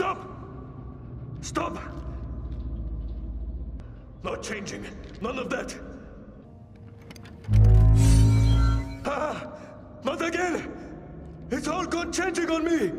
Stop! Stop! Not changing. None of that. Ah! Not again! It's all gone changing on me!